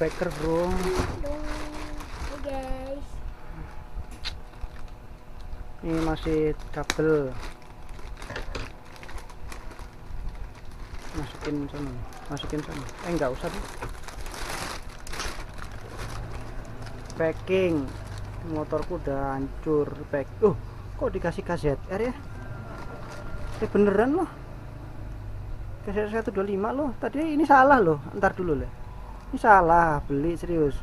speaker bro. Ini masih kabel masukin sana masukin sana. Eh nggak usah deh packing. Motorku udah hancur pack. Uh kok dikasih KZR ya? Eh beneran loh KZR 125 loh. Tadi ini salah loh. Ntar dulu lah. Ini salah beli serius.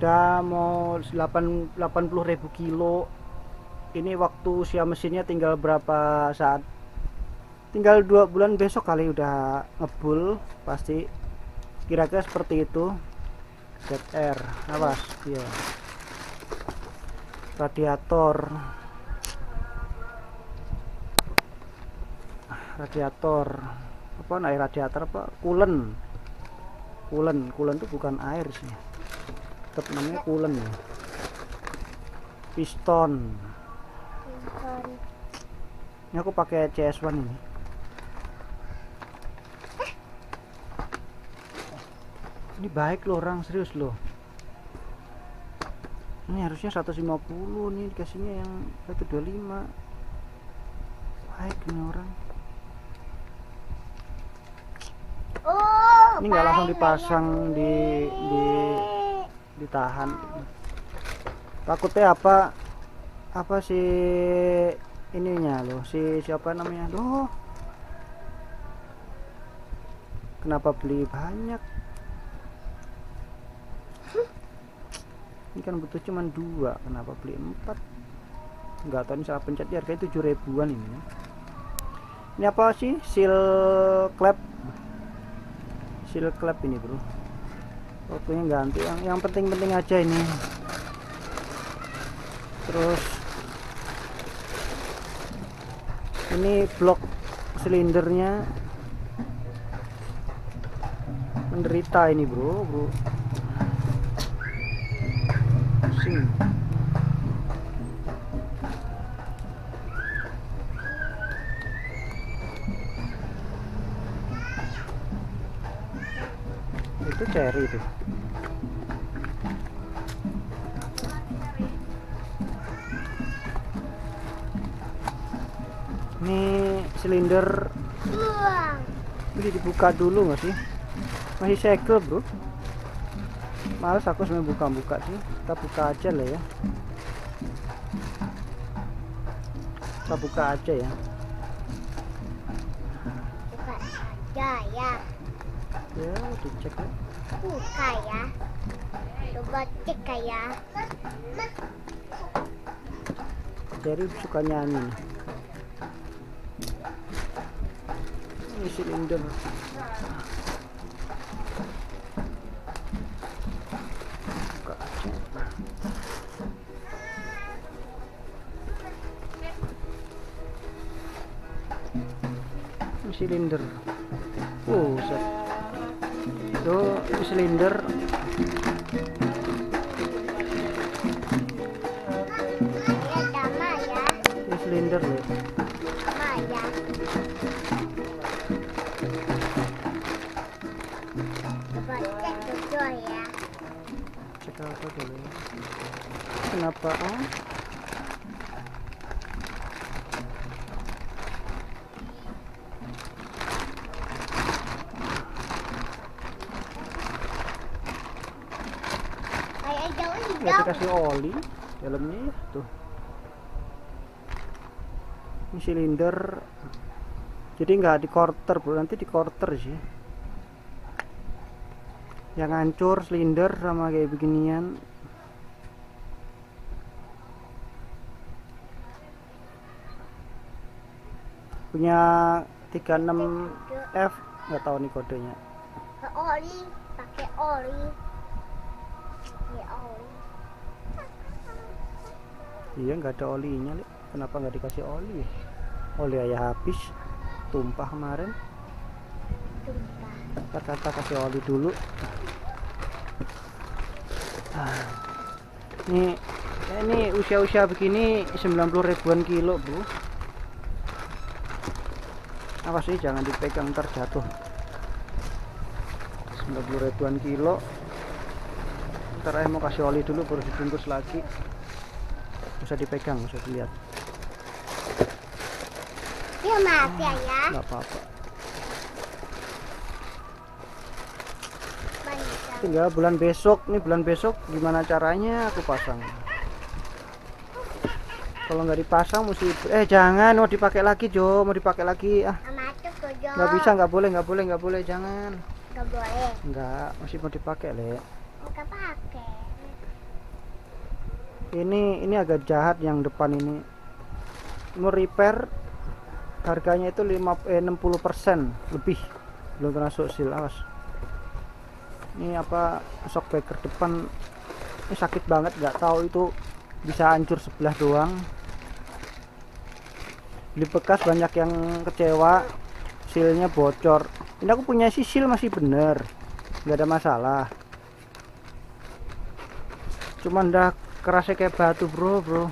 Udah mau 8 80.000 kilo. Ini waktu usia mesinnya tinggal berapa saat? Tinggal dua bulan besok kali udah ngebul pasti. Kira-kira seperti itu. ZR awas ya radiator radiator. Apa nah radiator apa? Coolant coolant coolant itu bukan air sih. Tetap namanya coolant ya. Piston. Ini aku pakai CS1 ini. Ini baik loh orang. Serius loh. Ini harusnya 150 nih dikasihnya yang 125 baik ini orang ini nggak langsung dipasang di di ditahan. Takutnya apa apa sih ininya loh si siapa namanya? Loh. Kenapa beli banyak? Ini kan butuh cuman dua kenapa beli empat? Nggak tahu ini salah pencet ya harganya tujuh ribuan ini ya. ini apa sih? Seal clap seal clap ini bro. Waktunya ganti. Yang yang penting-penting aja ini. Terus ini blok silindernya menderita ini bro bro. Pusing itu cherry itu. Ini silinder. Ini dibuka dulu nggak sih? Masih segel bro. Males aku sebenarnya buka-buka sih. Kita buka aja lah ya. Kita buka aja ya. Buka saja ya. Ya dicek ya Buka ya. Coba cek ya. Jerry suka nyanyi. Ini silinder silinder oh set ini silinder Ya ya. ini silinder loh ya. Cek ya. apa dulu kenapa ah Ya jauh. dikasih oli dalamnya ya tuh. Ini silinder. Jadi nggak di quarter bro nanti di quarter sih. Yang hancur silinder sama kayak beginian. Punya 36F nggak tahu nih kodenya. Oli, pakai oli. Iya nggak ada olinya Li. kenapa nggak dikasih oli? Oli ayah habis tumpah kemarin. Tumpah. kata kasih oli dulu. Ah. ini ini usia-usia begini 90 ribuan kilo bro awas sih jangan dipegang ntar jatuh. 90 ribuan kilo. Ntar ayah mau kasih oli dulu baru dibungkus lagi bisa dipegang bisa dilihat. Dia mati ayah. nggak apa-apa. Tinggal bulan besok nih bulan besok gimana caranya? Aku pasang. Kalau nggak dipasang mesti eh jangan mau dipakai lagi Jo. Mau dipakai lagi ah. Nggak bisa nggak boleh nggak boleh nggak boleh jangan. Nggak boleh. nggak masih mau dipakai le Nggak pakai. Ini ini agak jahat yang depan ini. Mau repair harganya itu 5 eh, 60% lebih. Belum termasuk seal awas. Ini apa shockbreaker depan. Ini sakit banget nggak tahu itu bisa hancur sebelah doang. Di bekas banyak yang kecewa sealnya bocor. Ini aku punya sih seal masih bener nggak ada masalah. Cuman dah kerasnya kayak batu bro bro.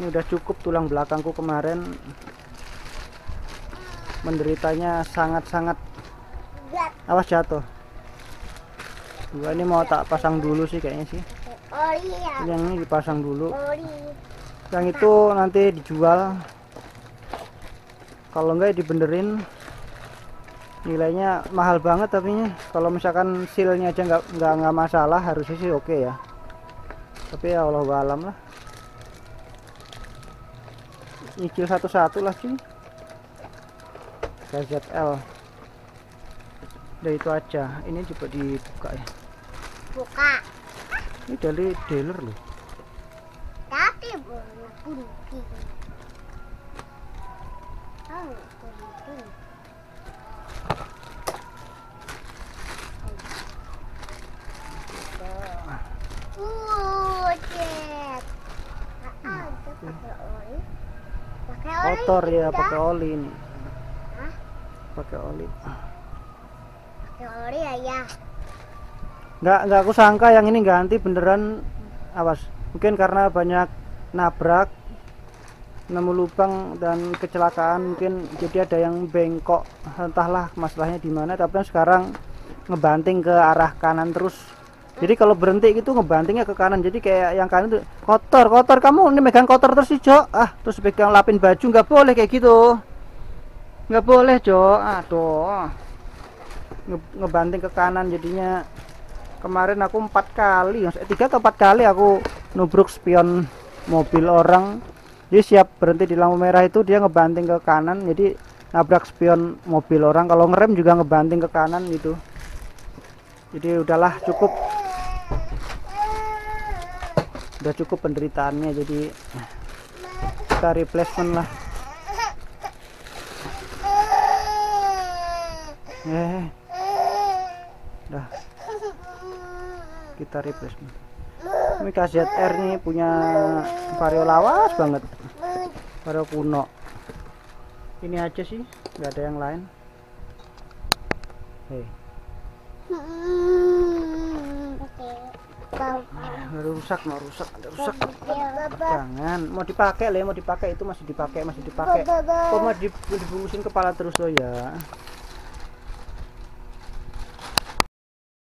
Ini udah cukup tulang belakangku kemarin. Menderitanya sangat-sangat Gat. awas jatuh. Gua ini mau tak pasang dulu sih kayaknya sih. Ya. Yang ini dipasang dulu. Yang itu nanti dijual. Kalau enggak ya dibenerin nilainya mahal banget tapi kalau misalkan sealnya aja nggak nggak nggak masalah harusnya sih oke ya tapi ya Allah alam lah nyicil satu-satu lah cuy KZL udah itu aja ini coba dibuka ya Buka. ini dari dealer loh Tapi belum kunci. Oh, kunci. Bucet. Ah, itu pakai oli. Pakai oli. Kotor ya pakai oli ini pakai oli. Pakai oli ya, ya. nggak nggak aku sangka yang ini ganti beneran awas. Mungkin karena banyak nabrak nemu lubang dan kecelakaan mungkin jadi ada yang bengkok. Entahlah masalahnya di mana tapi kan sekarang ngebanting ke arah kanan terus jadi kalau berhenti gitu ngebantingnya ke kanan. Jadi kayak yang kanan tuh kotor kotor kamu ini megang kotor terus sih Jo ah terus pegang lapin baju nggak boleh kayak gitu. Nggak boleh Jo aduh. Nge- ngebanting ke kanan jadinya. Kemarin aku empat kali tiga atau empat kali aku nubruk spion mobil orang. Dia siap berhenti di lampu merah itu dia ngebanting ke kanan. Jadi nabrak spion mobil orang. Kalau ngerem juga ngebanting ke kanan gitu. Jadi udahlah cukup udah cukup penderitaannya jadi kita replacement lah. Eh udah kita replacement. Ini KZR nih punya vario lawas banget. Vario kuno. Ini aja sih nggak ada yang lain. Hei rusak mau rusak ada rusak. Jangan. Mau dipakai le mau dipakai itu masih dipakai masih dipakai. Kok mau di- dibungkusin kepala terus lo ya